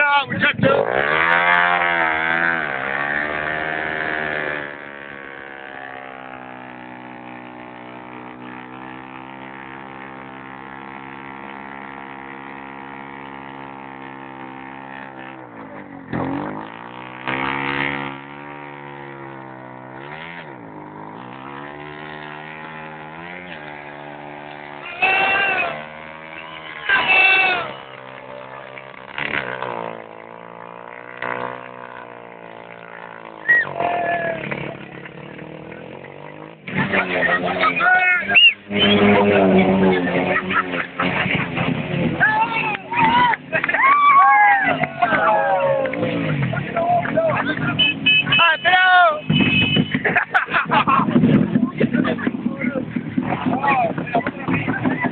out. We checked out. Atrás.